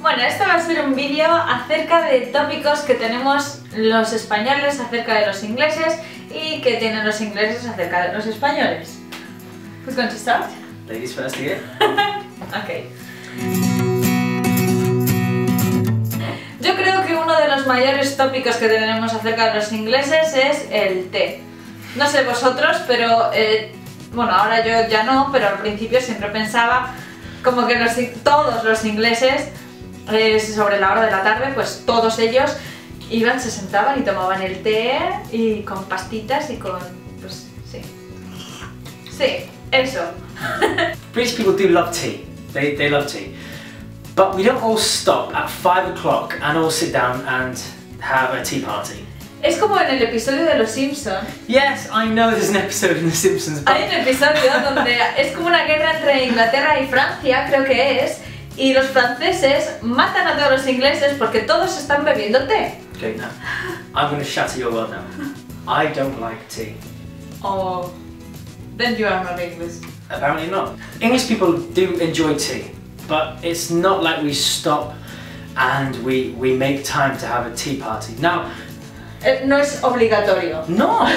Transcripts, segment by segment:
Bueno, esto va a ser un vídeo acerca de tópicos que tenemos los españoles acerca de los ingleses y que tienen los ingleses acerca de los españoles. Who's going to start? Ladies first again. Ok. Yo creo que uno de los mayores tópicos que tenemos acerca de los ingleses es el té. No sé vosotros, pero eh, bueno, ahora yo ya no, pero al principio siempre pensaba como que los, todos los ingleses sobre la hora de la tarde, pues todos ellos iban, se sentaban y tomaban el té y con pastitas y con, pues sí. Sí, eso. British people do love tea. They, they love tea. But we don't all stop at 5 o'clock and all sit down and have a tea party. Es como en el episodio de Los Simpsons. Yes, I know there's an episode in The Simpsons, but Hay un episodio donde es como una guerra entre Inglaterra y Francia, creo que es, y los franceses matan a todos los ingleses porque todos están bebiendo té. Okay, now I'm going to shatter your world now. I don't like tea. Oh, then you are not English. Apparently not. English people do enjoy tea, but it's not like we stop and we, we make time to have a tea party. Now, Eh, No es obligatorio. no!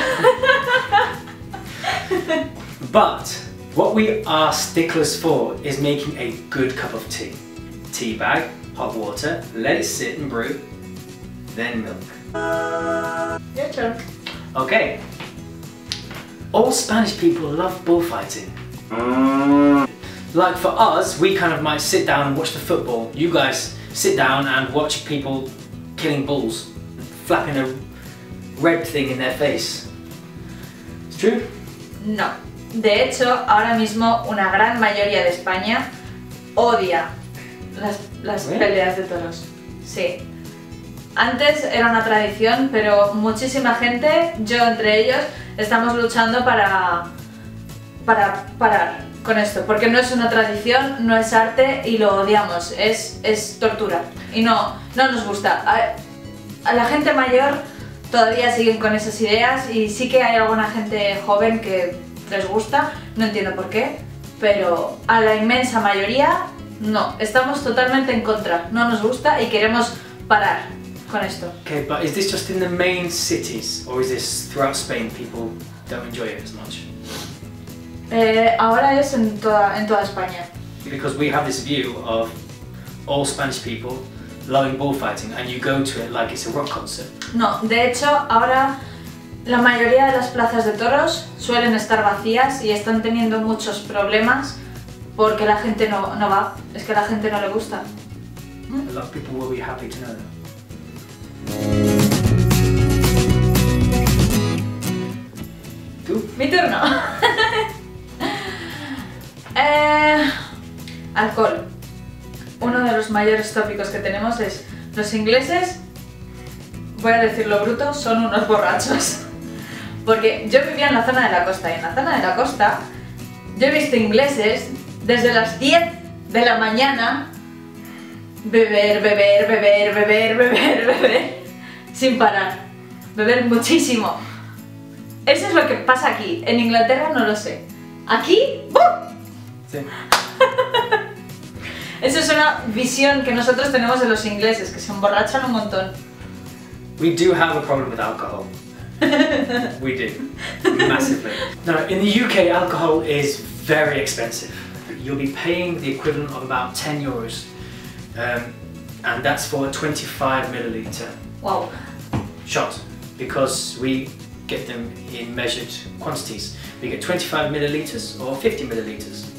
but what we are sticklers for is making a good cup of tea. Tea bag, hot water, let it sit and brew, then milk. Your turn. Okay. All Spanish people love bullfighting. Like for us, we kind of might sit down and watch the football. You guys sit down and watch people killing bulls, flapping a red thing in their face. It's true? No. De hecho, ahora mismo una gran mayoría de España odia las, las ¿Eh? peleas de toros. Sí. Antes era una tradición, pero muchísima gente, yo entre ellos, estamos luchando para, para parar con esto. Porque no es una tradición, no es arte y lo odiamos. Es, es tortura. Y no, no nos gusta. A, a la gente mayor todavía siguen con esas ideas y sí que hay alguna gente joven que les gusta, no entiendo por qué, pero a la inmensa mayoría no, estamos totalmente en contra, no nos gusta y queremos parar con esto. Okay, but is this just in the main cities or is this throughout Spain people don't enjoy it as much? Eh, ahora es en toda, en toda España. Because we have this view of all Spanish people loving bullfighting and you go to it like it's a rock concert. No, de hecho ahora la mayoría de las plazas de toros suelen estar vacías y están teniendo muchos problemas porque la gente no, no va, es que a la gente no le gusta. A lot of people will be happy to know that. ¿Tú? Mi turno. Eh, alcohol. Uno de los mayores tópicos que tenemos es los ingleses, voy a decirlo bruto, son unos borrachos. Porque yo vivía en la zona de la costa y en la zona de la costa yo he visto ingleses desde las 10 de la mañana beber, beber, beber, beber, beber, beber, sin parar. Beber muchísimo. Eso es lo que pasa aquí. En Inglaterra no lo sé. Aquí, ¡bum! Sí. Eso es una visión que nosotros tenemos de los ingleses, que se emborrachan un montón. We do have a problem with alcohol. we do. Massively. Now, in the UK, alcohol is very expensive. You'll be paying the equivalent of about 10 euros. Um, and that's for a 25 milliliter Wow. shot because we get them in measured quantities. We get 25 milliliters or 50 milliliters.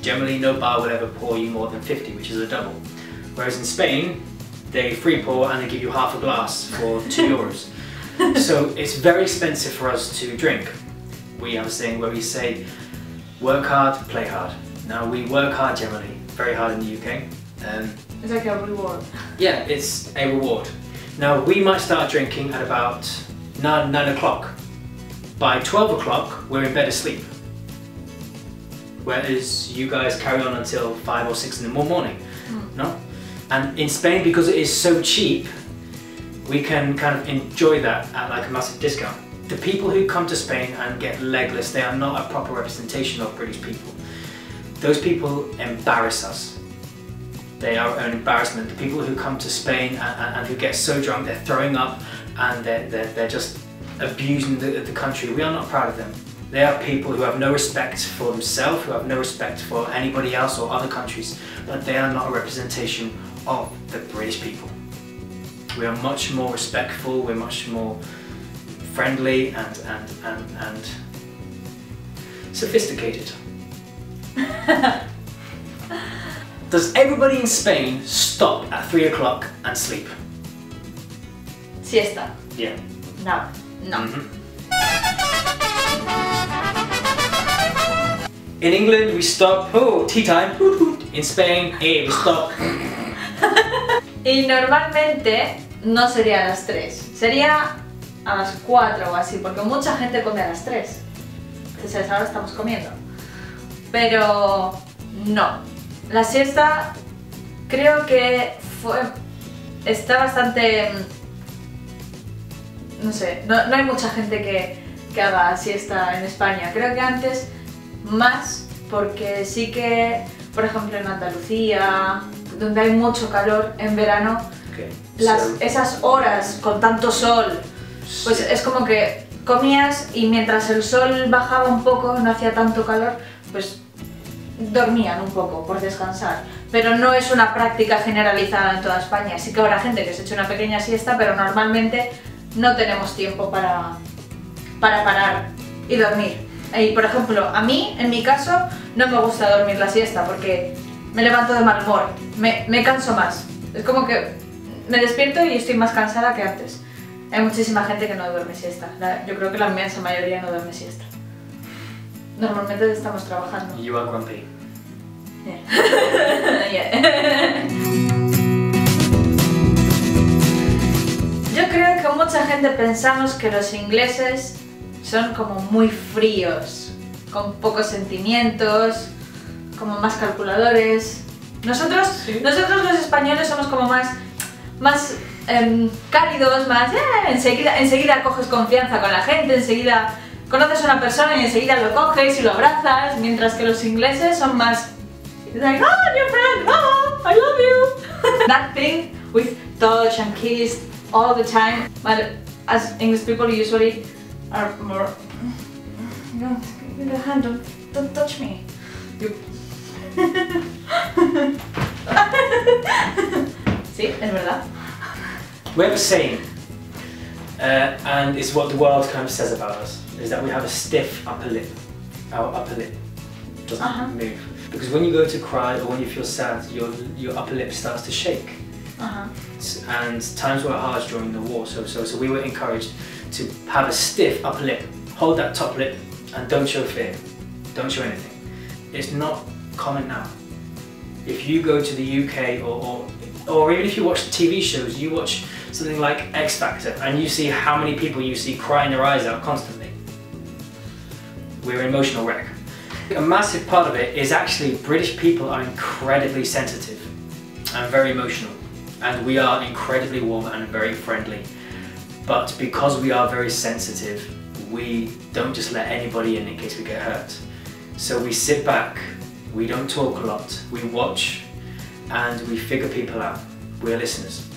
Generally, no bar will ever pour you more than 50, which is a double. Whereas in Spain, they free pour and they give you half a glass for two euros. so it's very expensive for us to drink. We have a saying where we say, work hard, play hard. Now we work hard generally, very hard in the UK. Um, It's like a reward. yeah, it's a reward. Now we might start drinking at about nine, nine o'clock. By 12 o'clock, we're in bed asleep. Whereas you guys carry on until five or six in the mo- morning, no? And in Spain, because it is so cheap, we can kind of enjoy that at like a massive discount. The people who come to Spain and get legless, they are not a proper representation of British people. Those people embarrass us. they are an embarrassment. The people who come to Spain and, and, who get so drunk they're throwing up and they're, they're, they're just abusing the, the country, we are not proud of them. They are people who have no respect for themselves, who have no respect for anybody else or other countries, but they are not a representation of the British people. We are much more respectful, we're much more friendly and, and, and, and sophisticated. Does everybody in Spain stop at 3 o'clock and sleep? Siesta. Yeah. No. No. Mhm. In England, we stop. Oh, tea time. In Spain, hey, we stop. Y normalmente no sería a las 3, sería a las 4 o así, porque mucha gente come a las 3. Entonces ahora estamos comiendo. Pero no. La siesta creo que fue. está bastante. No sé, no, hay mucha gente que haga siesta en España. Creo que antes más, porque sí que, por ejemplo, en Andalucía, donde hay mucho calor en verano, Okay. las, so- esas horas con tanto sol, pues es como que comías y mientras el sol bajaba un poco, no hacía tanto calor, pues dormían un poco por descansar. Pero no es una práctica generalizada en toda España. Sí que habrá gente que se eche una pequeña siesta, pero normalmente no tenemos tiempo para, para parar y dormir. Y por ejemplo, a mí, en mi caso, no me gusta dormir la siesta porque me levanto de mal humor, me, me canso más. Es como que me despierto y estoy más cansada que antes. Hay muchísima gente que no duerme siesta. La- yo creo que la inmensa mayoría no duerme siesta. Normalmente estamos trabajando. You are grumpy. Yeah. Yo creo que mucha gente pensamos que los ingleses son como muy fríos, con pocos sentimientos, como más calculadores. Nosotros, Sí. nosotros los españoles somos como más, más em, cálidos, más "Eh", enseguida, enseguida coges confianza con la gente, enseguida conoces a una persona y enseguida lo coges y lo abrazas, mientras que los ingleses son más like, oh, your friend, oh, I love you. that thing with touch and kiss all the time, but as English people usually are more, don't, hand, don't, don't touch me. You- sí, es verdad. We have a saying, uh, and it's what the world kind of says about us, is that we have a stiff upper lip. Our upper lip doesn't Uh-huh. move. Because when you go to cry or when you feel sad, your, your upper lip starts to shake. Uh-huh. And times were hard during the war, so, so, so we were encouraged to have a stiff upper lip, hold that top lip, and don't show fear. Don't show anything. It's not common now. If you go to the UK or, or, or even if you watch TV shows, you watch something like X Factor and you see how many people you see crying their eyes out constantly. We're an emotional wreck. A massive part of it is actually British people are incredibly sensitive and very emotional and we are incredibly warm and very friendly. But because we are very sensitive, we don't just let anybody in in case we get hurt. So we sit back, we don't talk a lot, we watch and we figure people out. We're listeners.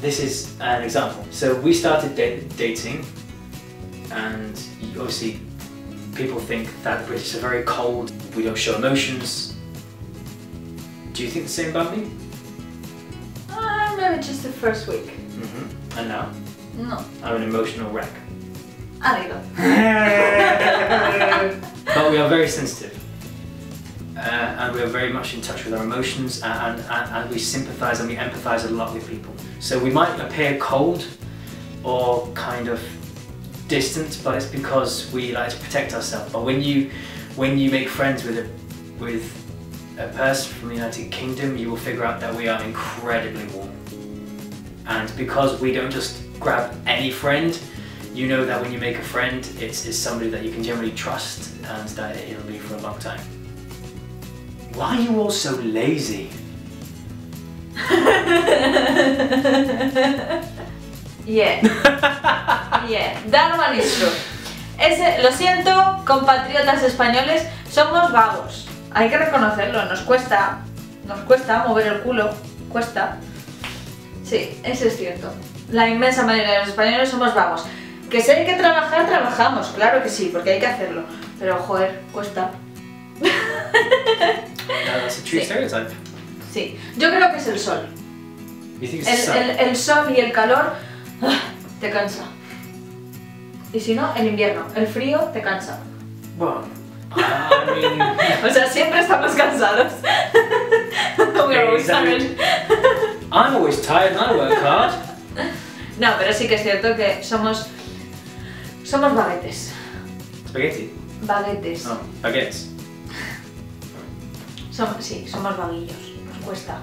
This is an example. So we started da- dating and obviously people think that the British are very cold, we don't show emotions. Do you think the same about me? Uh, maybe just the first week. Mm -hmm. And now? No, I'm an emotional wreck. a little. but we are very sensitive. Uh, and we are very much in touch with our emotions and, and, and we sympathize and we empathize a lot with people. So we might appear cold or kind of distant, but it's because we like to protect ourselves. But when you when you make friends with a with a person from the United Kingdom, you will figure out that we are incredibly warm. And because we don't just grab any friend, you know that when you make a friend, it's, it's somebody that you can generally trust and that it'll be for a long time. Why are you all so lazy? Yeah. Yeah, that one is true. Lo siento, compatriotas españoles, somos vagos. Hay que reconocerlo, nos cuesta. nos cuesta mover el culo, cuesta. Sí, eso es cierto. La inmensa mayoría de los españoles somos vagos. Que si hay que trabajar, trabajamos, claro que sí, porque hay que hacerlo. Pero joder, cuesta. No, that's a true Sí. stereotype. Sí, yo creo que es el sol. You think it's El, el- el sol y el calor ah, te cansa. Y si no, el invierno, el frío te cansa. Well, I mean, O sea, siempre estamos cansados. We always tired. I'm always tired and I work hard. No, pero sí que es cierto que somos somos baguetes. Spaghetti. Baguetes. Oh, baguettes. Som- sí, somos vaguillos, nos cuesta.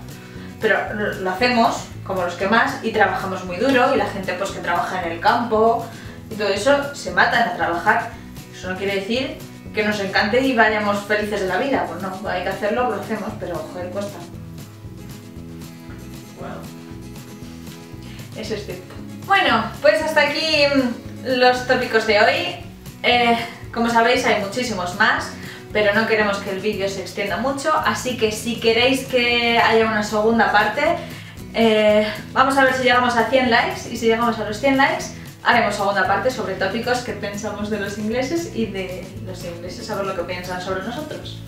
Pero lo hacemos como los que más y trabajamos muy duro y la gente pues que trabaja en el campo y todo eso se matan a trabajar. Eso no quiere decir que nos encante y vayamos felices de la vida. Pues no, hay que hacerlo, lo hacemos, pero joder, cuesta. Wow. Eso es cierto. Bueno, pues hasta aquí los tópicos de hoy. Eh, como sabéis hay muchísimos más, pero no queremos que el vídeo se extienda mucho, así que si queréis que haya una segunda parte, eh, vamos a ver si llegamos a 100 likes y si llegamos a los 100 likes haremos segunda parte sobre tópicos que pensamos de los ingleses y de los ingleses a ver lo que piensan sobre nosotros.